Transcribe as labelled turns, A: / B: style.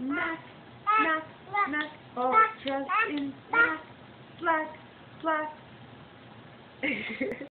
A: Mac, Mac, Mac, all dressed in black, black, black.